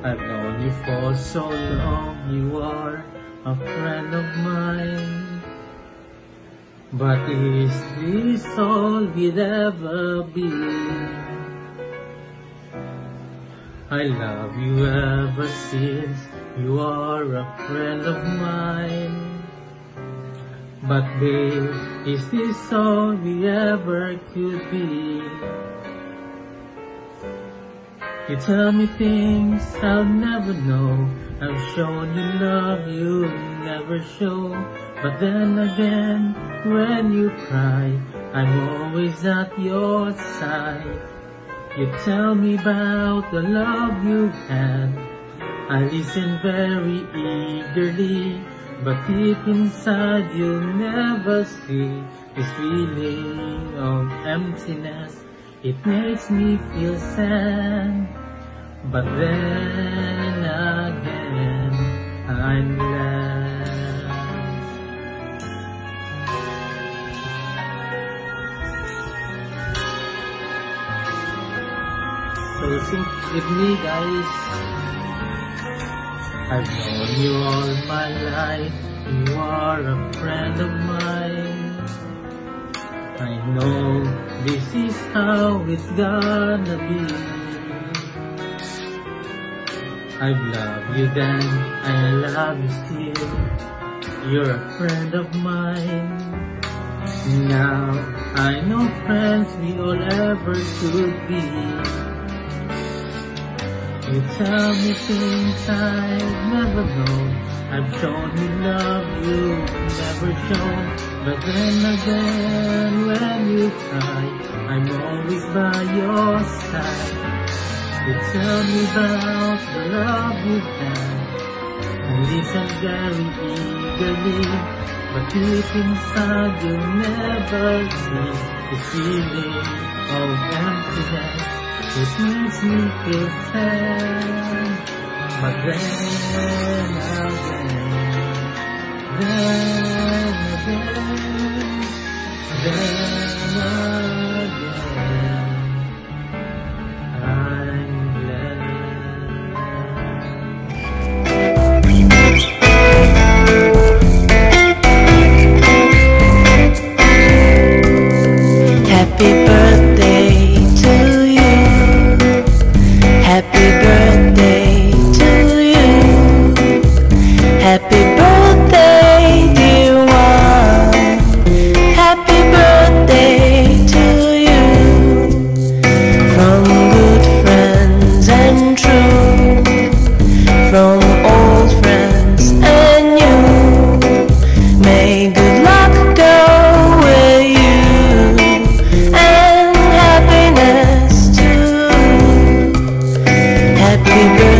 I've known you for so long, you are a friend of mine. But is this all we'll ever be? I love you ever since you are a friend of mine. But babe, is this all we ever could be? You tell me things I'll never know. I've shown you love you never show. But then again, when you cry, I'm always at your side. You tell me about the love you had. I listen very eagerly, but deep inside you'll never see this feeling of emptiness. It makes me feel sad, but then again, I'm glad. So sing with me, guys. I've known you all my life. You are a friend of mine. I know this is how it's gonna be. I've loved you then, and I love you still. You're a friend of mine. Now I know friends we all ever could be. You tell me things I've never known. I've shown you love you've never shown. But then again, when you cry, I'm always by your side. You tell me about the love you had. I listen very eagerly, but deep inside you never see the feeling of emptiness. It makes me feel sad, but then again, then again, then again, Birthday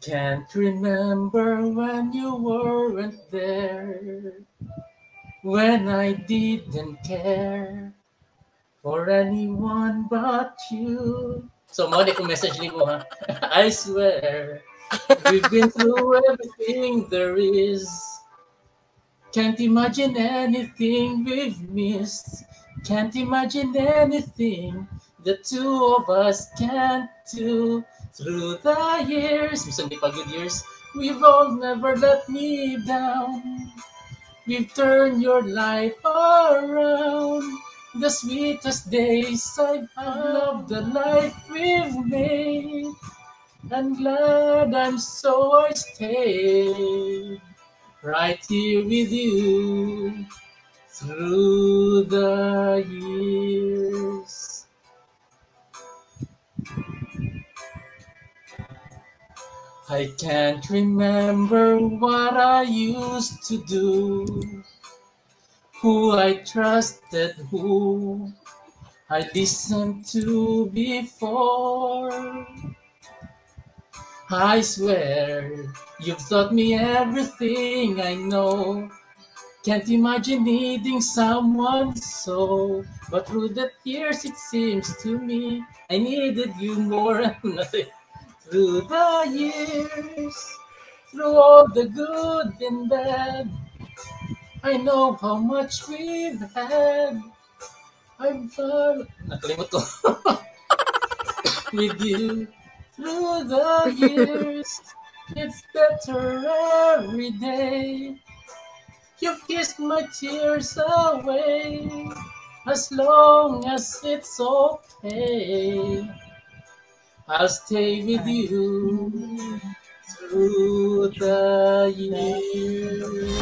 can't remember when you weren't there, when I didn't care. for anyone but you. So, mo di ko message ni ko ha. I swear, we've been through everything there is. Can't imagine anything we've missed. Can't imagine anything the two of us can't do through the years. Minsan di pa good years. We've all never let me down. We've turned your life around. The sweetest days I've loved the life we've made. I'm glad I'm so I stayed right here with you through the years. I can't remember what I used to do, who I trusted, who I listened to before. I swear you've taught me everything I know. Can't imagine needing someone so, but through the years it seems to me I needed you more. Through the years, through all the good and bad, I know how much we've had. I'm far, with you through the years. It's better every day. You've kissed my tears away as long as it's okay. I'll stay with you through the years.